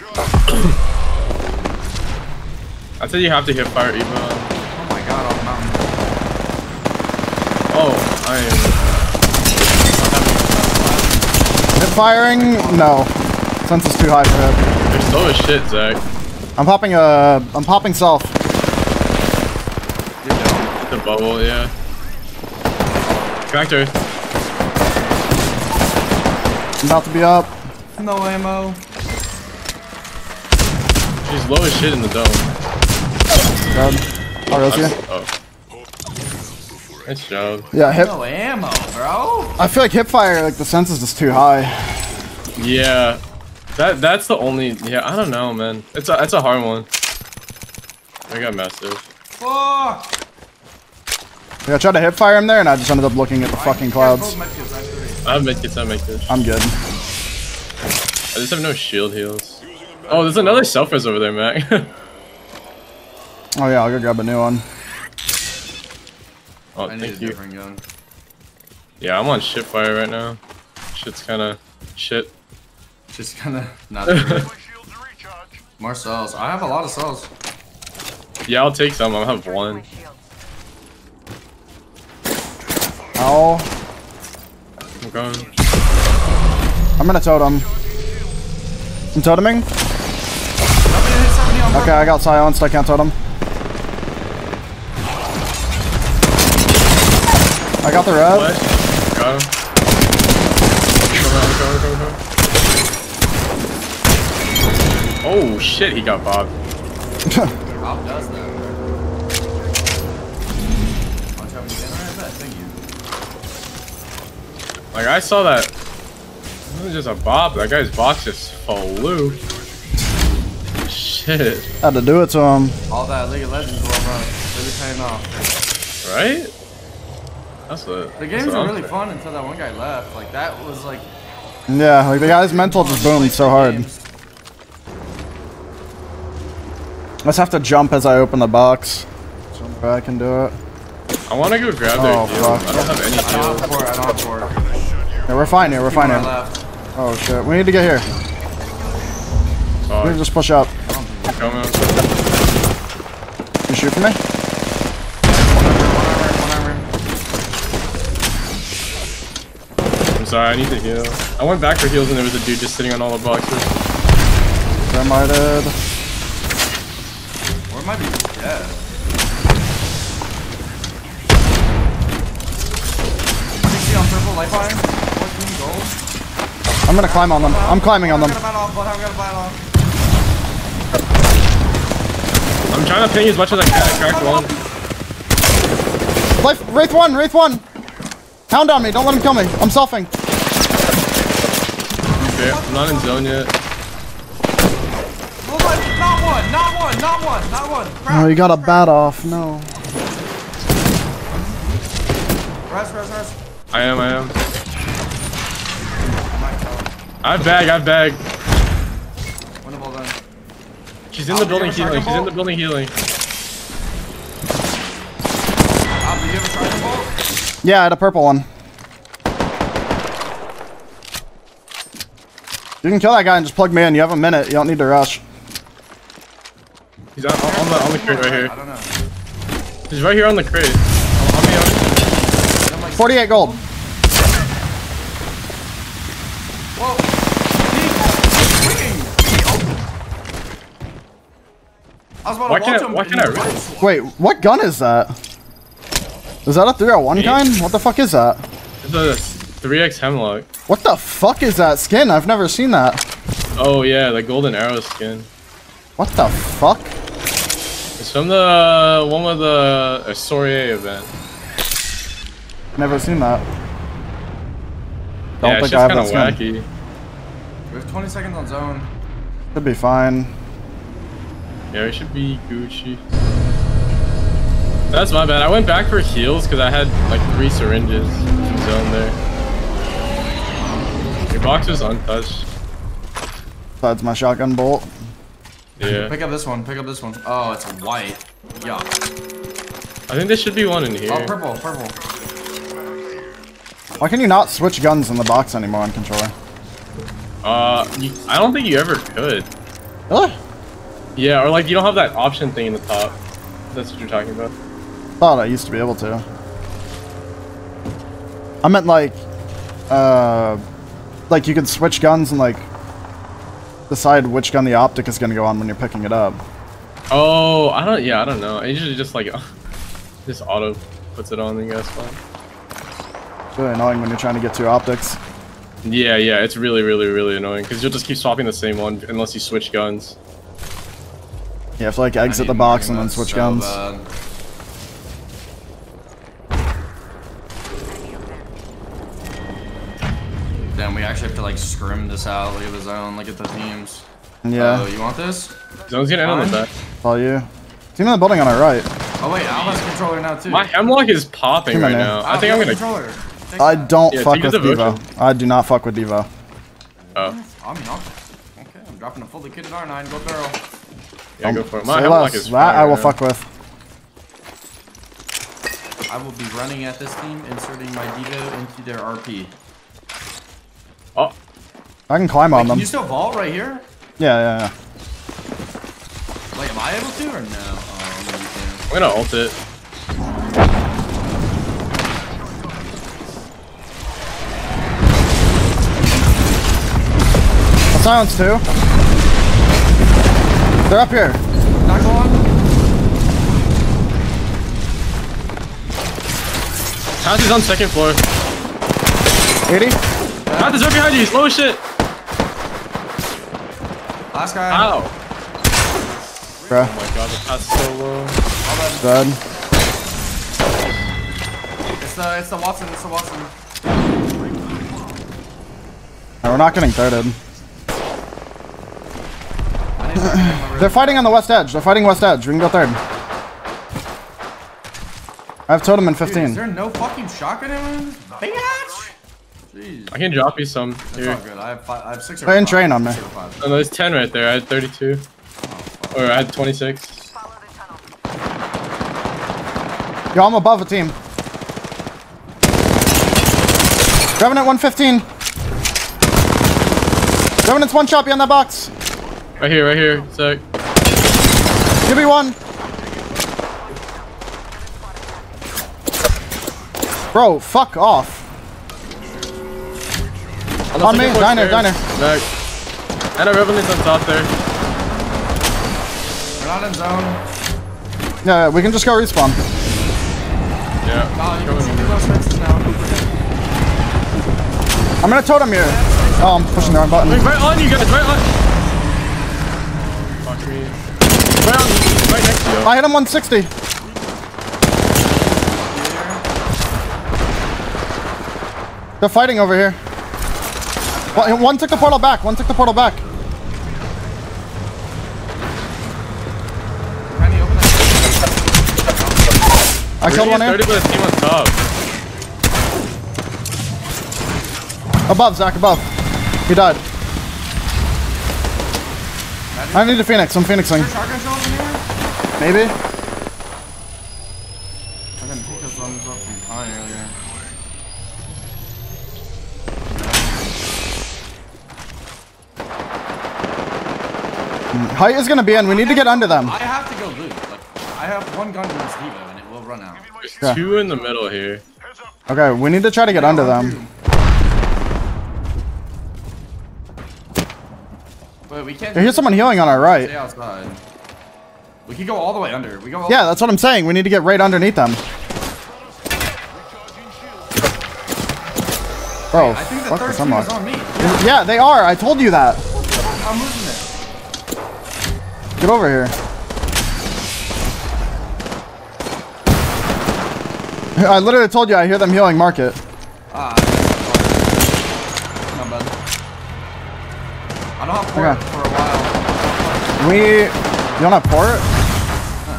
I said you have to hit fire Eva. Oh my god, on the mountain. Oh, I am. Hip firing? No. Sense is too high for him. You're slow as shit, Zach. I'm popping uh I'm popping self. You're down. The bubble, yeah. Connector. I'm about to be up. No ammo. She's low as shit in the dome. Dead. I'll. Oh. Nice job. Yeah, hip No ammo, bro. I feel like hip fire, like the sense is just too high. Yeah. That that's the only yeah, I don't know man. It's a it's a hard one. I got massive. Fuck. Yeah, I tried to hip fire him there and I just ended up looking at the fucking clouds. I have medkits, I have medkits. I'm good. I just have no shield heals. Oh, there's another self res over there, Mac. Oh yeah, I'll go grab a new one. oh, I need a thank you. different gun. Yeah, I'm on shit fire right now. Shit's kinda shit. Just kinda not good. More cells. I have a lot of cells. Yeah, I'll take some. I'll have one. Ow. I'm going. I'm gonna totem. I'm toteming? Okay, I got silenced, I can't totem. I got the red. What? Got him. Oh shit, he got bobbed. How does that? Watch out when you get right at that. Thank you. Like I saw that. It was just a bob. That guy's box just flew. Shit. Had to do it to him. All that League of Legends love uh, really paying off. Right? That's what. The games what were really saying. fun until that one guy left. Like that was like. Yeah, like the guy's mental just boomed so hard. games. Let's have to jump as I open the box. Jump back and do it. I want to go grab their Oh, heals. fuck. I don't have any I don't heals. have port. I don't have port. Yeah, we're fine here, we're fine here. Oh shit, we need to get here. We need to just push up. I'm coming. You shoot for me? One armor, one armor. I'm sorry, I need to heal. I went back for heals and there was a dude just sitting on all the boxes. Thermited. Or it might be just dead. 60 on purple, lifeline. 14 gold. I'm gonna climb on them. I'm climbing on them. I'm trying to ping as much as I can. I cracked one. Life, Wraith 1, Wraith 1! Hound on me, don't let him kill me. I'm selfing. Okay, I'm not in zone yet. Look like, not one, not one, not one, not one. Crap. Oh, you got a bat off. No. Rest, rest, rest. I am, I am. I might. I have bag, I have bag. Winnable then. She's in the building you have healing. She's in the building healing. Al, do you have a trident bolt? Yeah, I had a purple one. You can kill that guy and just plug me in. You have a minute. You don't need to rush. He's on, on the on the crate right I here. don't know. He's right here on the crate. I'll, I'll be honest. 48 gold. I was about Why to can't I, why can't I he. Wait, what gun is that? Is that a 301 Me? kind? What the fuck is that? It's a 3x Hemlok. What the fuck is that skin? I've never seen that. Oh yeah, the golden arrow skin. What the fuck? It's from the one with the uh, Sourier event. Never seen that. Don't yeah, it's think I just have kind that of skin. wacky. We have 20 seconds on zone. Should be fine. Yeah, we should be Gucci. That's my bad. I went back for heals because I had like three syringes in zone there. Your box is untouched. That's my shotgun bolt. Yeah. Pick up this one. Pick up this one. Oh, it's white. Yuck. I think there should be one in here. Oh, purple, purple. Why can you not switch guns in the box anymore on controller? Uh, you, I don't think you ever could. Really? Yeah, or like you don't have that option thing in the top. That's what you're talking about. Thought I used to be able to. I meant like, uh, like you could switch guns and like decide which gun the optic is gonna go on when you're picking it up. Oh, I don't. Yeah, I don't know. It usually just like just auto puts it on. I guess fine. It's really annoying when you're trying to get two optics. Yeah, yeah. It's really, really, really annoying because you'll just keep swapping the same one unless you switch guns. You have to like exit the box and then switch so guns. bad. Damn, we actually have to like scrim this out. Look at the zone. Look at the teams. Yeah, Oh, you want this? Zone's gonna end on the back. Follow you. Team in the building on our right. Oh wait, Al has controller now too. My Hemlok is popping Come right on, now. man. I think I'm gonna. controller. Take I don't Yeah, fuck with the Devo. I do not fuck with Devo. Oh, I mean, I'll, okay, I'm dropping a fully kitted R9. Go barrel. Yeah, go for it. My Say Hemlok less. is That fire I will right now. fuck with. I will be running at this team, inserting my Devo into their RP. Oh, I can climb on Can them. you still vault right here? Yeah, yeah, yeah. Like, am I able to or no? Oh, no. I'm gonna ult it. A silence too. They're up here. Not go on. Is on second floor. 80. Path is right behind you. Slow as shit. Last guy. Ow. Bruh, Oh my god, the path's so low. dead. It's the it's the Wattson. It's the Wattson. No, we're not getting thirded. I need to get my They're fighting on the west edge. They're fighting west edge. We can go third. I have totem in Dude, 15. is there no fucking shotgun in Bitch! Jeez. I can drop you some That's here. all good. I have five, I have six or They're in train on me. Six or five. Oh, there's 10 right there. I had 32. Or I had 26. Yo, I'm above a team. Revenant 115. Revenant's one shot behind that box. Right here, right here. Sec. Give me one. Bro, fuck off. On, the On me, second floor diner, stairs. diner. Back. And a Revenant's on top there. We're not in zone. Yeah, we can just go respawn. Yeah. Oh, you Coming. can see those fences now. I'm gonna totem here. Oh, I'm pushing the wrong button. Wait, right on you guys, right on. Fuck me. Right on, right next to you. I hit him 160. They're fighting over here. One, one took the portal back. One took the portal back. Can you open that? I killed one here. 30 with a team on top. Above, Zach, above. He died. I need a phoenix. I'm phoenixing. Shotgun shells in here? Maybe. I didn't pick those ones up from Pine earlier. Height is gonna be in. We need to get under them. I have to go loot. Like, I have one gun in this Devo and it will run out. There's Yeah. two in the middle here. Okay, we need to try to get under them. But we can't I hear someone healing on our stay right. outside. We could go all the way under. We go Yeah, that's what I'm saying. We need to get right underneath them. Bro, I think the fuck third team is on me. Yeah, they are. I told you that. I'm losing it. Get over here. I literally told you I hear them healing. Mark it. Ah, not bad. I don't have port Okay. for a while. We. You don't have port?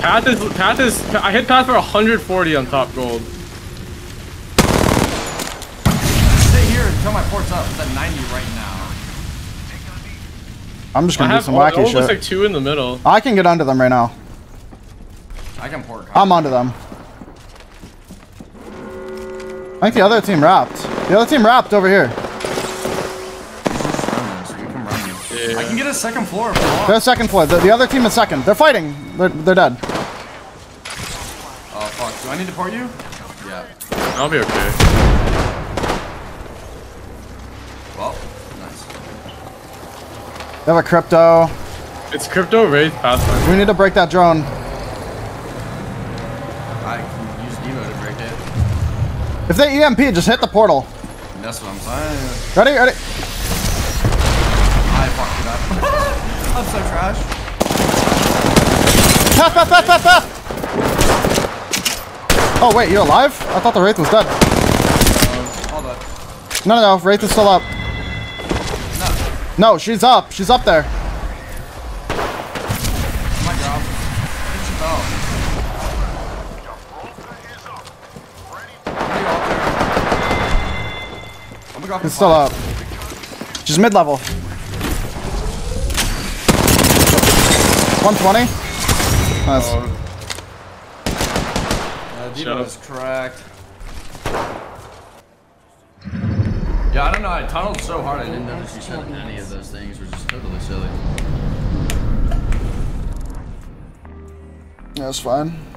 Path is, path is, I hit path for 140 on top gold. Stay here until my port's up. It's at 90 right now. I'm just gonna do have, some oh, it wacky almost looks shit. like two in the middle. I can get under them right now. I can port. I'm onto them. I think the other team wrapped. The other team wrapped over here. Run this, so you can run this. Yeah. I can get a second floor if you want. They're second floor. The, the other team is second. They're fighting. They're, they're dead. Fuck, do I need to port you? Yeah. I'll be okay. Well, nice. They have a crypto. It's crypto wraith pathfinder. We need to break that drone. I can use Evo to break it. If they EMP, just hit the portal. That's what I'm saying. Ready? Ready? I fucked it up. I'm so trash. Path, path, path, path, path! Oh, wait, you're alive? I thought the Wraith was dead. No, no, no. Wraith is still up. No. No, she's up. She's up there. She's still up. She's mid-level. 120. Nice. Shut Devo cracked. Yeah, I don't know. I tunneled so hard I didn't notice you said any of those things were just totally silly. Yeah, it's fine.